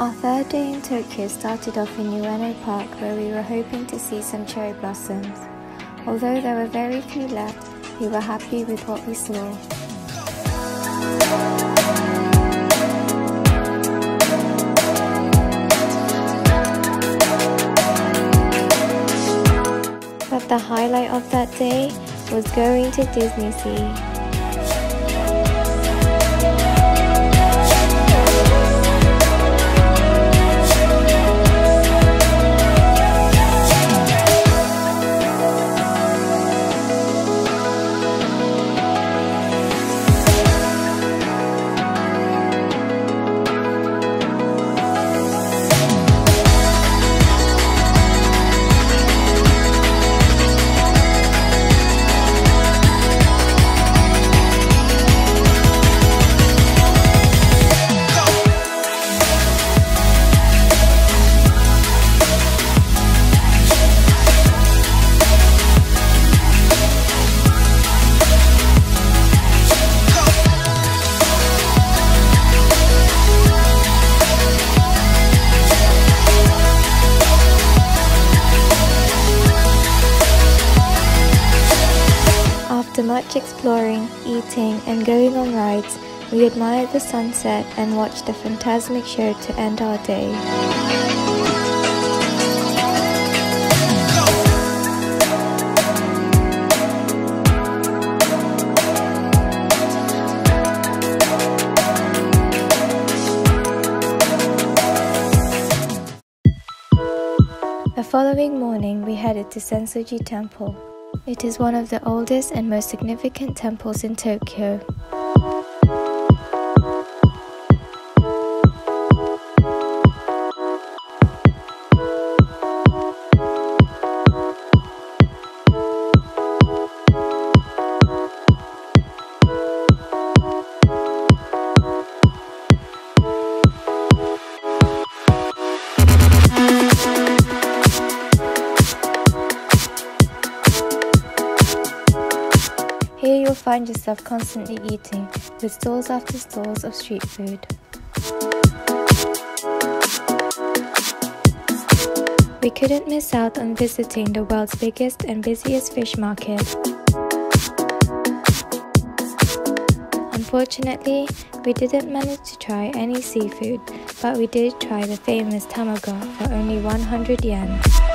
Our third day in Tokyo started off in Ueno Park where we were hoping to see some cherry blossoms. Although there were very few left, we were happy with what we saw. But the highlight of that day was going to Disney Sea. After much exploring, eating, and going on rides, we admired the sunset and watched a Fantasmic show to end our day. The following morning, we headed to Sensoji Temple. It is one of the oldest and most significant temples in Tokyo. Find yourself constantly eating, with stalls after stalls of street food. We couldn't miss out on visiting the world's biggest and busiest fish market. Unfortunately, we didn't manage to try any seafood, but we did try the famous tamago for only 100 yen.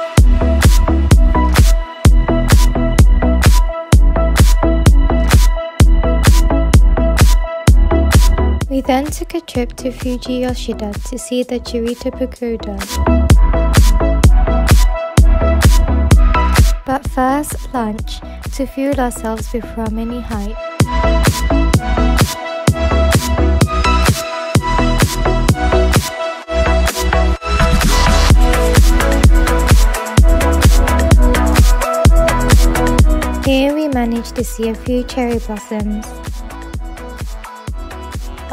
Then took a trip to Fuji Yoshida to see the Chureito Pagoda. But first, lunch to fuel ourselves before mini hike. Here we managed to see a few cherry blossoms.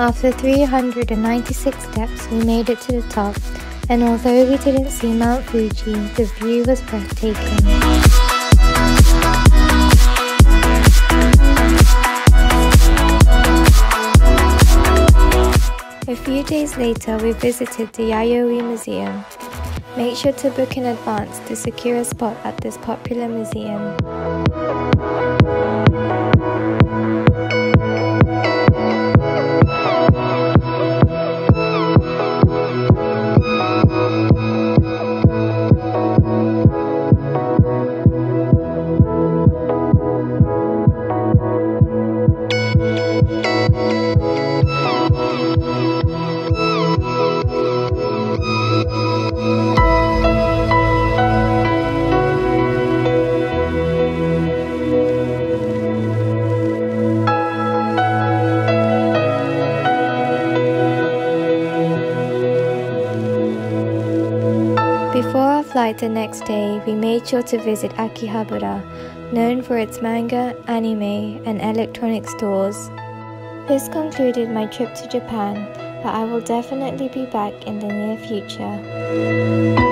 After 396 steps, we made it to the top, and although we didn't see Mount Fuji, the view was breathtaking. A few days later, we visited the Yayoi Museum. Make sure to book in advance to secure a spot at this popular museum. Before our flight the next day, we made sure to visit Akihabara, known for its manga, anime, and electronic stores. This concluded my trip to Japan, but I will definitely be back in the near future.